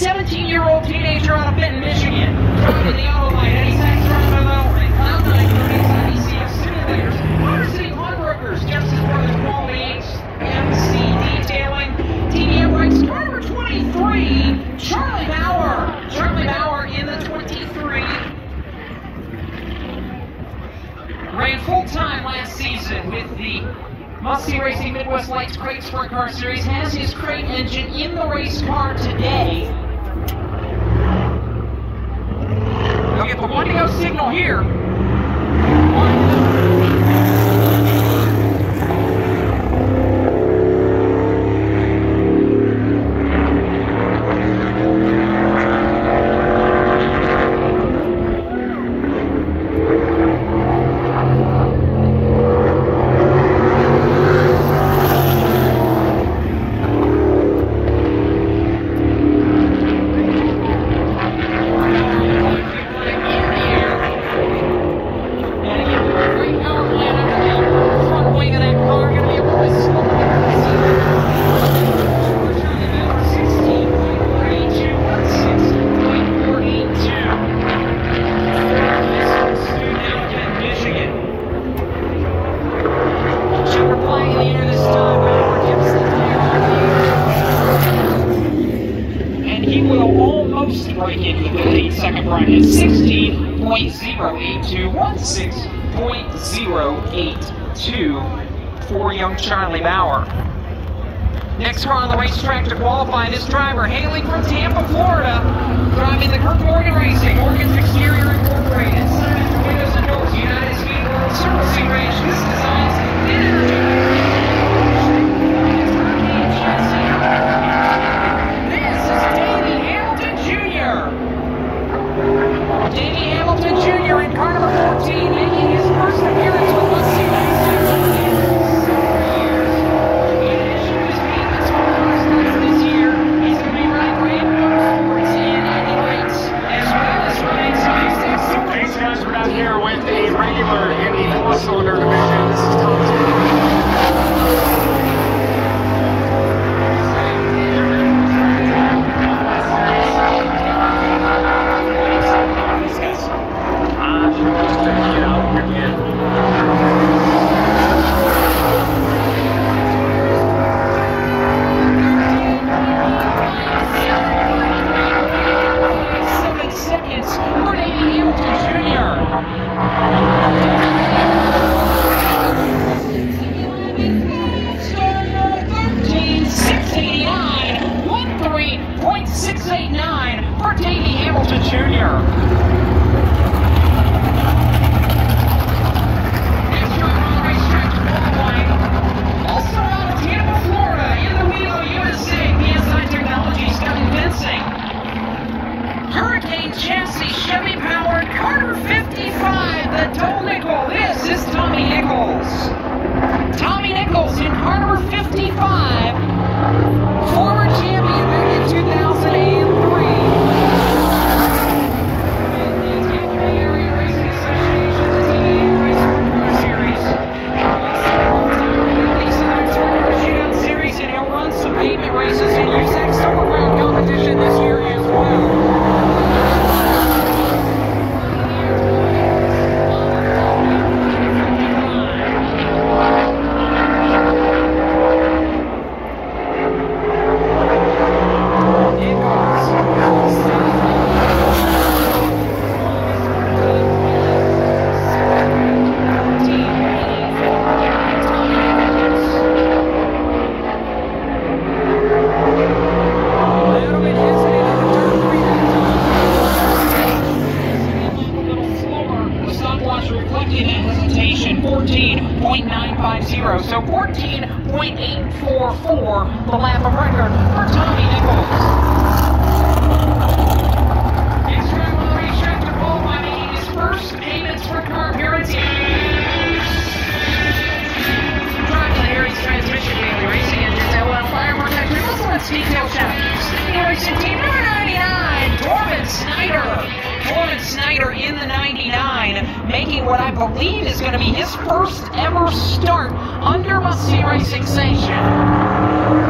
17-year-old teenager out of Benton, Michigan. Driving the auto line, Eddie Sachs running by Mallory. Cloud 9 for ICF simulators. Motor City Pawnbrokers, Justice Brothers Quality. MC Detailing. TDM Brakes, car number 23, Charlie Bauer. Charlie Bauer in the 23. Ran full time last season with the Must See Racing Midwest Lights Crate Sprint Car Series. Has his crate engine in the race car today. He'll get the one to go signal here. And again, great power plant under the front wing of that car. Going to be able to slow Michigan. Super flag in the air this time. Bauer gives the clear. And he will almost break into the 15 second bracket. 16.082, 16.082 for young Charlie Bauer. Next car on the racetrack to qualify this driver, hailing from Tampa, Florida, driving the Kirk Morgan Racing, Morgan's Exterior Incorporated, Simon Windows and Doors, United Speed World Servicing Ranch. This designs and energy. Car Reflecting that hesitation. 14.950. So 14.844, the lap of record for Tommy Nichols. Drive to the Transmission Racing Detail. Speed Racing Team number 99, Torben Snyder. Torben Snyder in the 99, making what I believe is going to be his first ever start under Must See Racing sanction.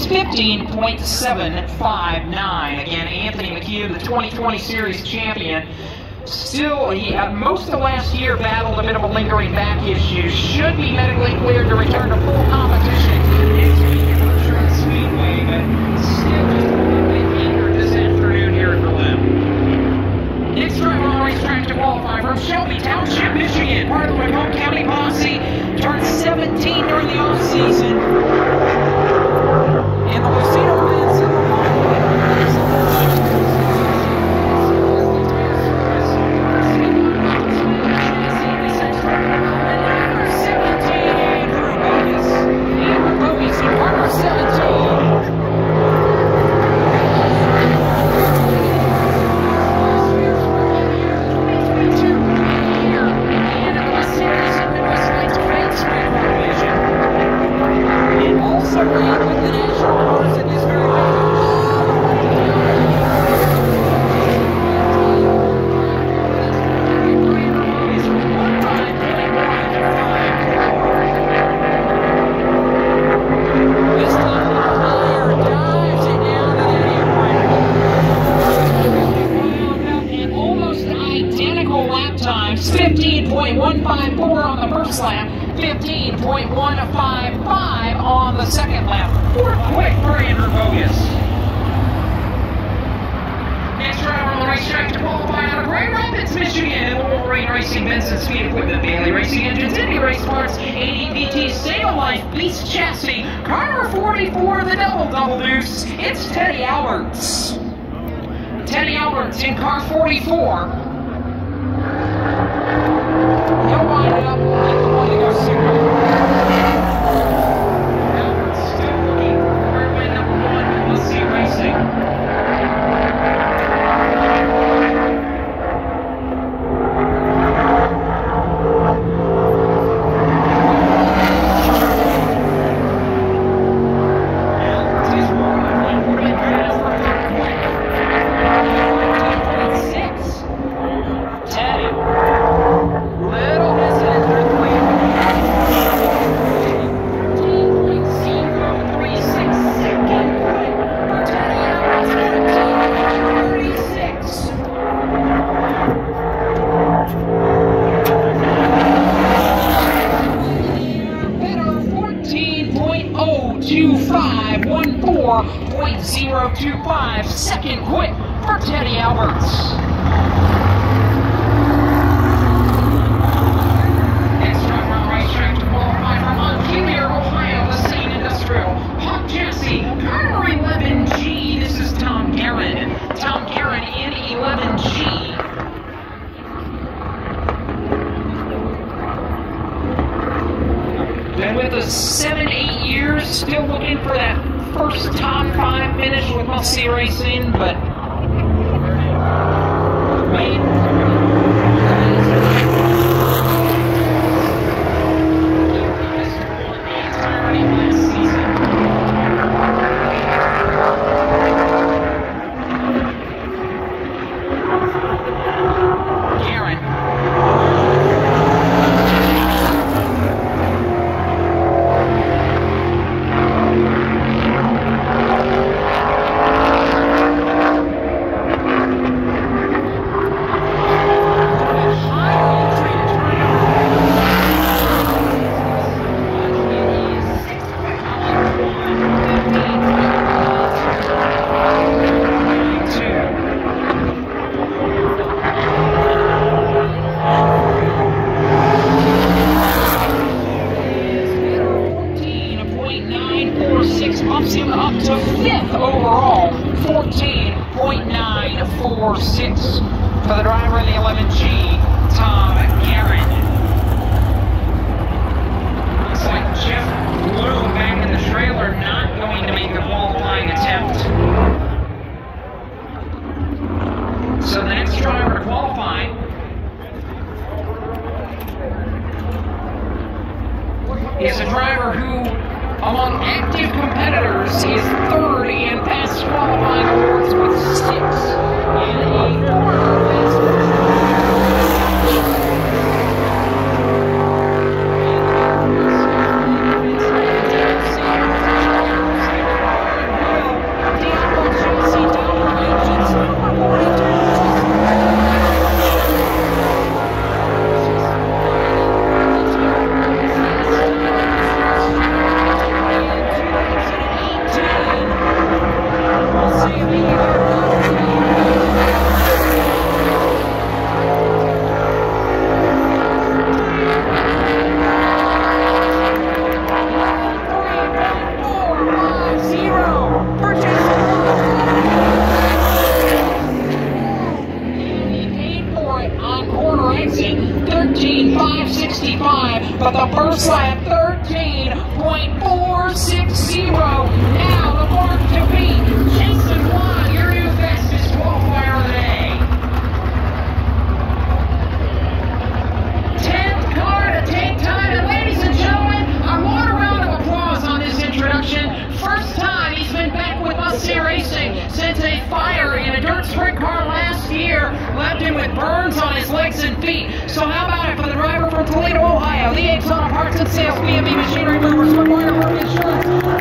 off the five nine. Again, Anthony McCune, the 2020 Series champion. Still, he uh, most of the last year battled a bit of a lingering back issue. Should be medically cleared to return to full competition next week still just a little bit this afternoon here at Berlin. Next driver on the to qualify from Shelby Township, Michigan, part of the County Posse, turned 17 during the offseason. And the Lucino Michigan, the Wolverine Racing Benson Speed Equipment, Bailey Racing Engines, Indy Race Parts, ADPT, Sail Life, Beast Chassis, car number 44, the Double Double Deuce. It's Teddy Alberts. Teddy Alberts in car 44. Lee Apes Auto Parts and Sales, BME Machinery Movers, Footwear, Insurance.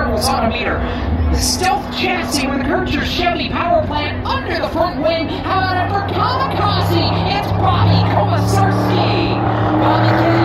variables automator. The stealth chassis with a Kircher Chevy power plant under the front wing. How about it for Kamikaze? It's Bobby Komisarski. Bobby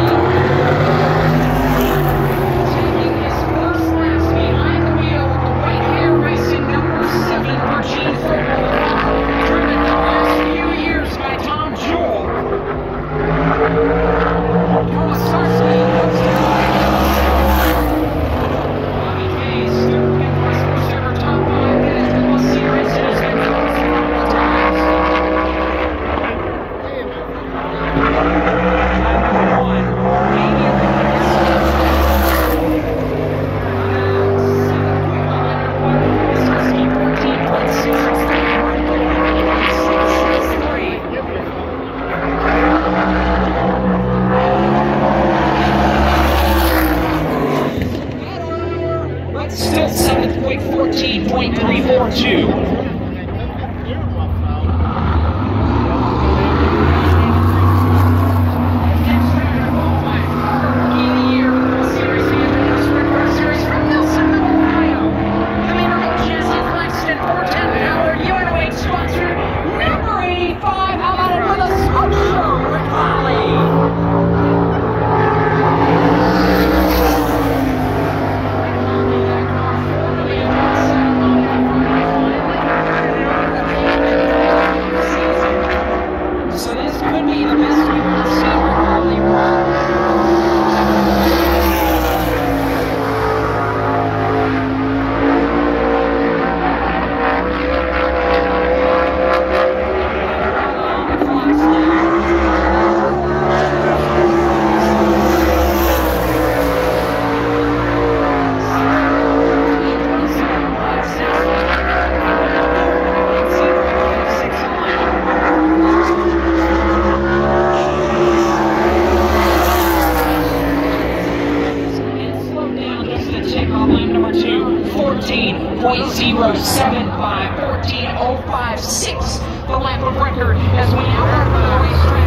075 14056, the lap of record as we have.